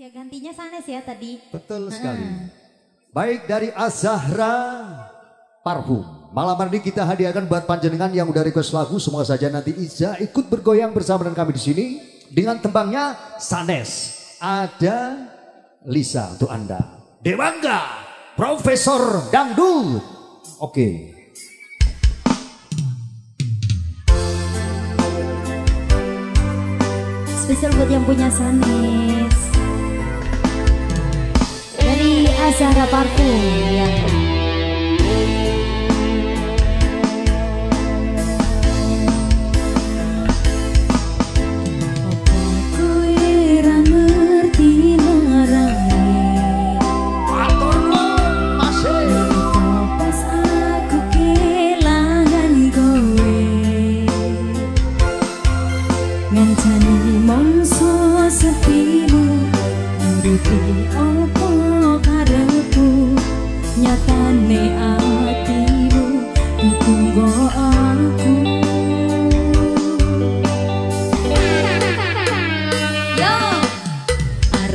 ya gantinya Sanes ya tadi. Betul sekali. Baik dari Azahra Parfum. Malam hari ini kita hadiahkan buat panjenengan yang udah request lagu. Semoga saja nanti Iza ikut bergoyang bersama dengan kami di sini. Dengan tembangnya Sanes. Ada Lisa untuk Anda. Dewangga, Profesor Dangdut. Oke. Spesial buat yang punya Sanes. Azara Parfum. yang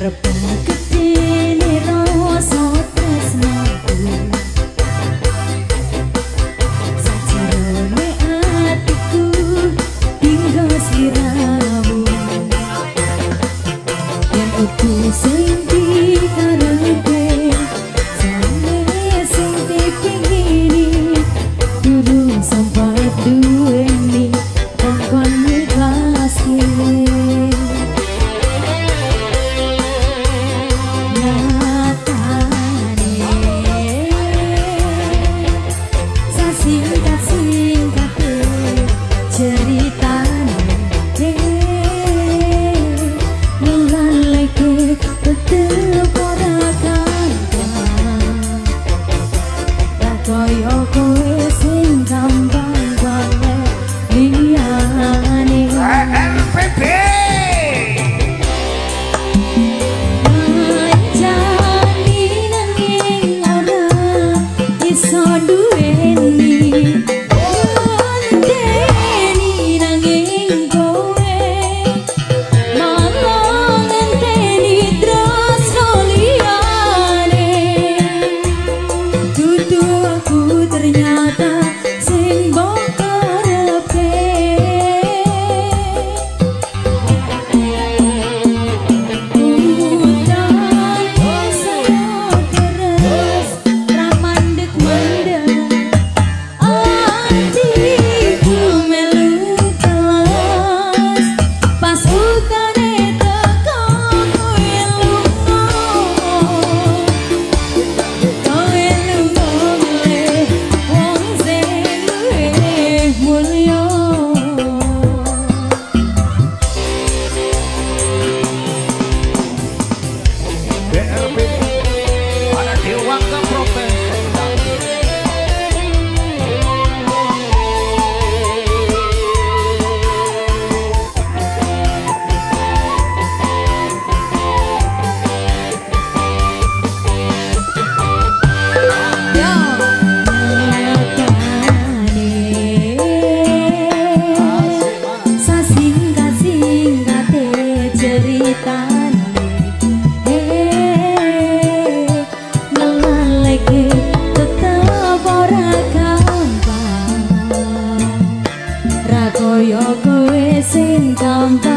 Betul canta.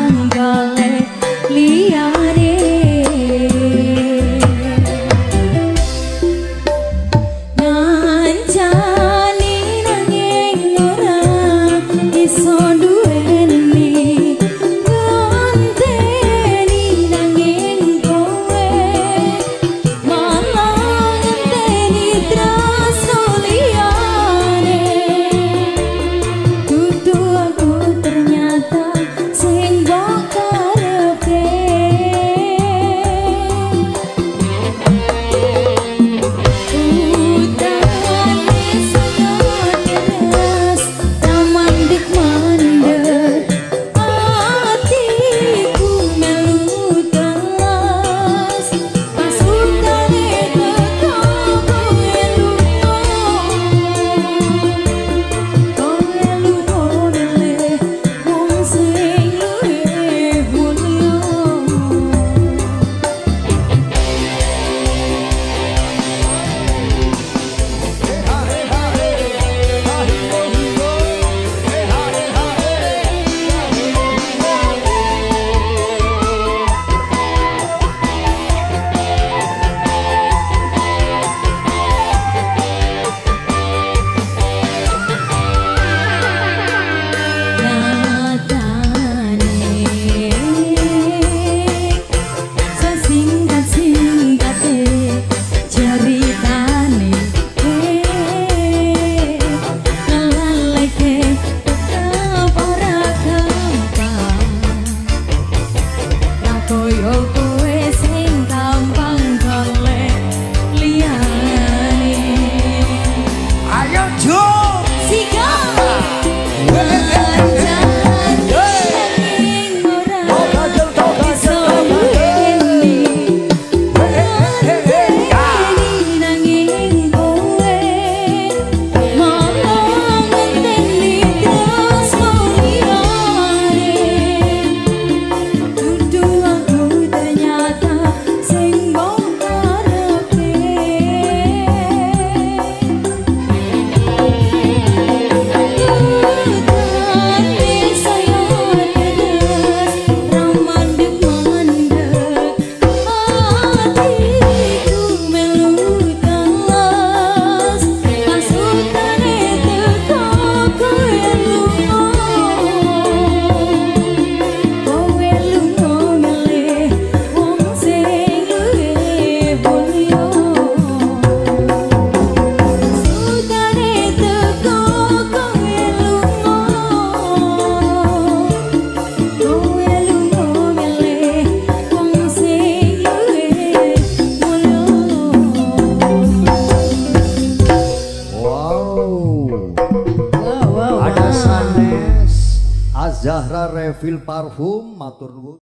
Refill Parfum, matur nuwun.